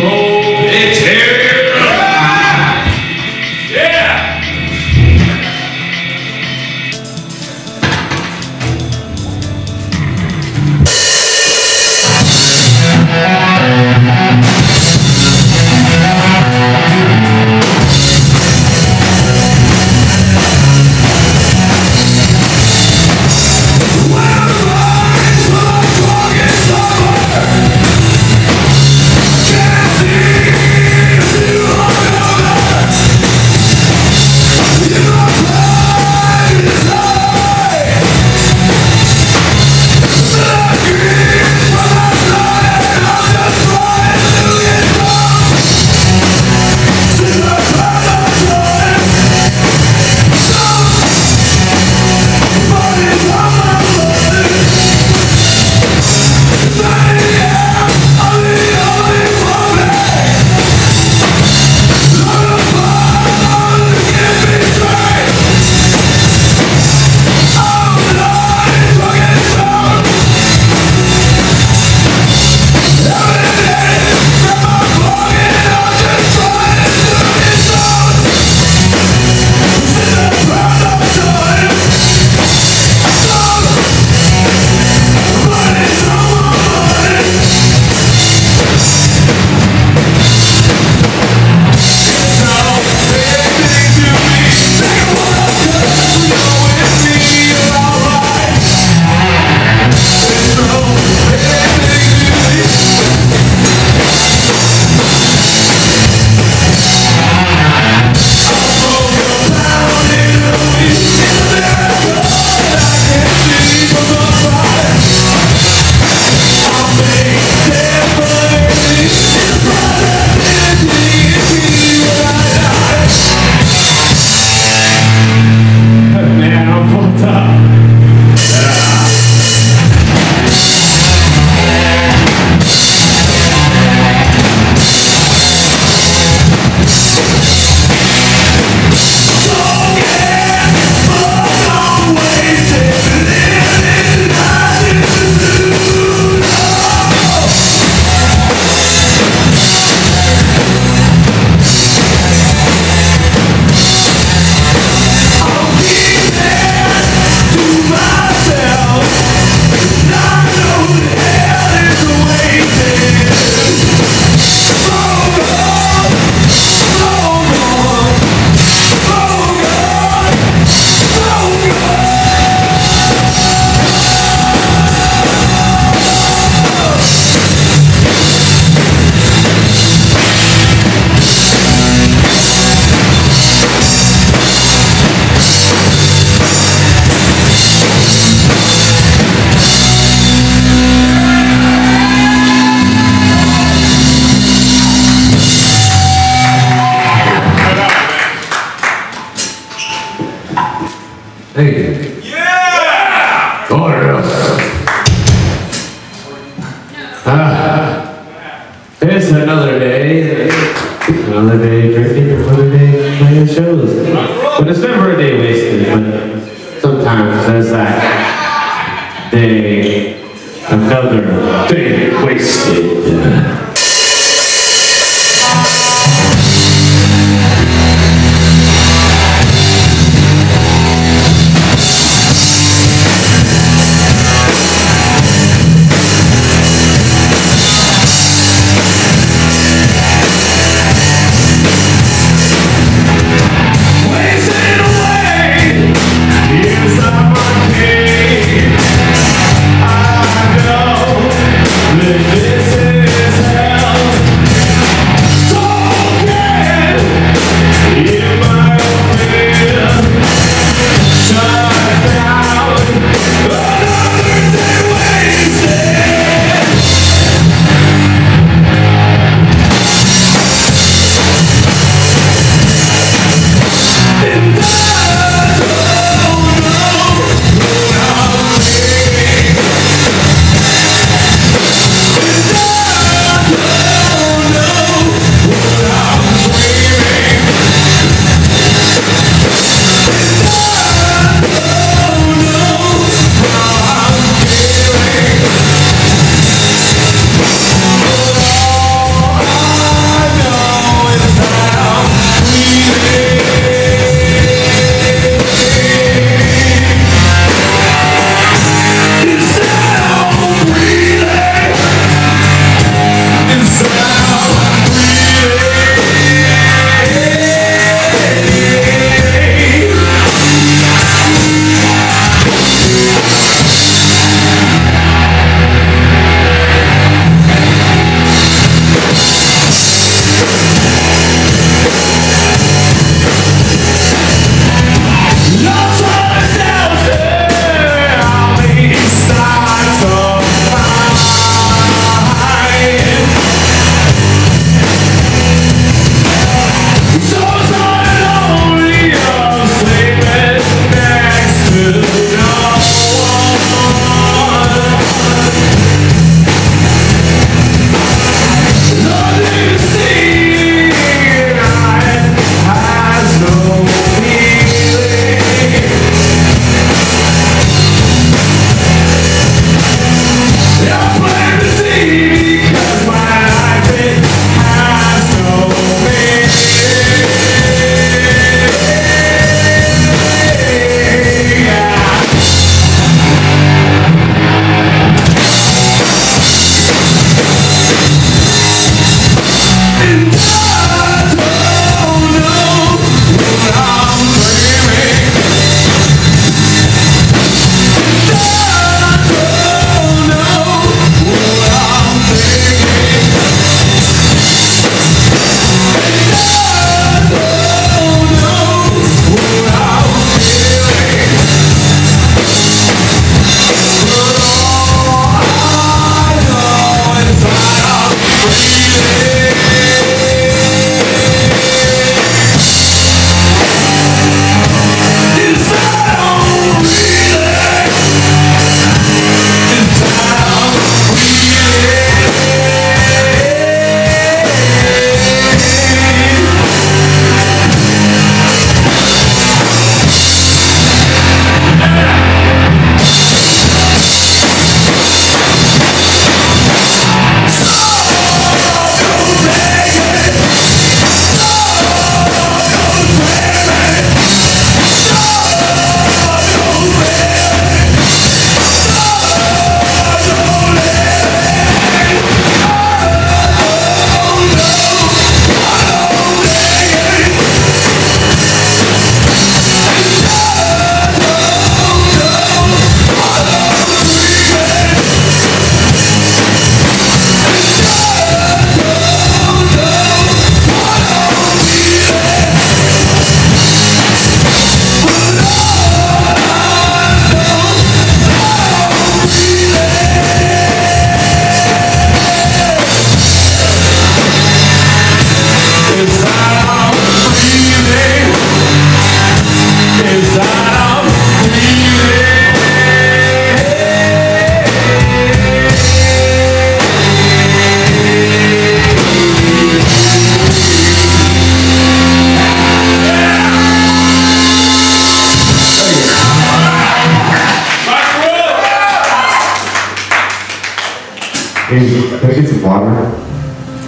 glory. Thank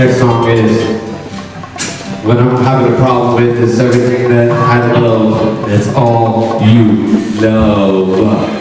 next song is What I'm having a problem with is everything that I love. It's all you love.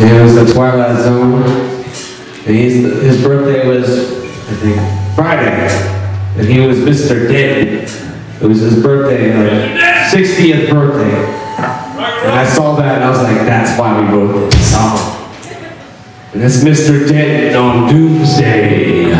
And it was the Twilight Zone. And he's, his birthday was, I think, Friday. And he was Mr. Denton. It was his birthday, like 60th birthday. And I saw that and I was like, that's why we wrote this song. And it's Mr. Denton on Doomsday.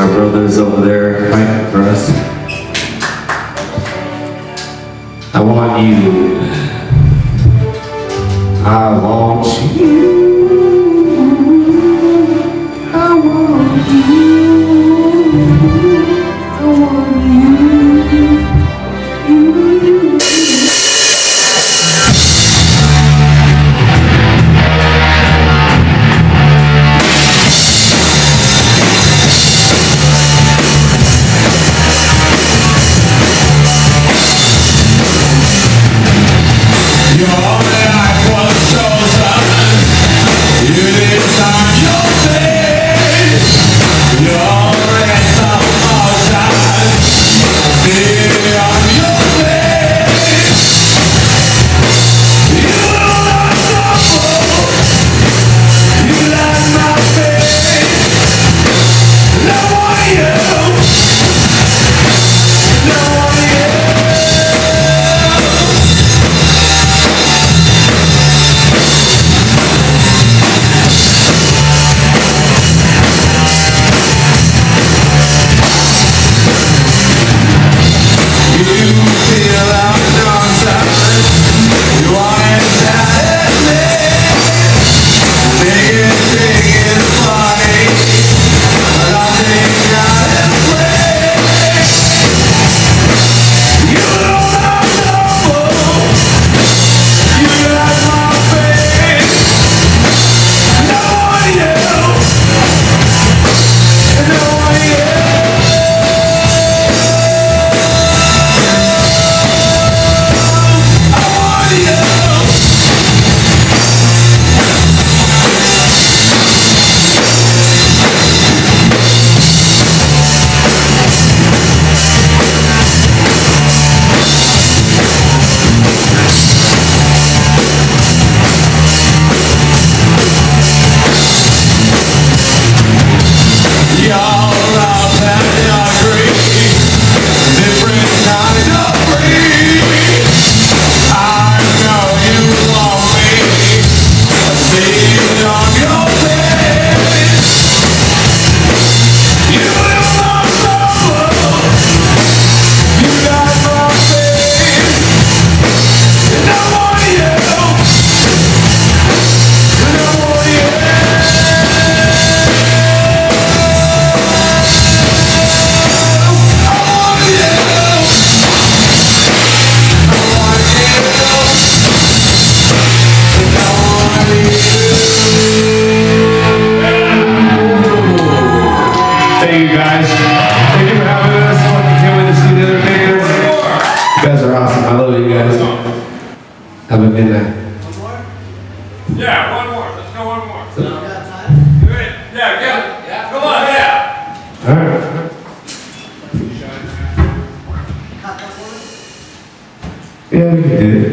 our brothers over there fighting for us. I want you Eğer gitti,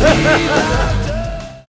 Ha ha ha!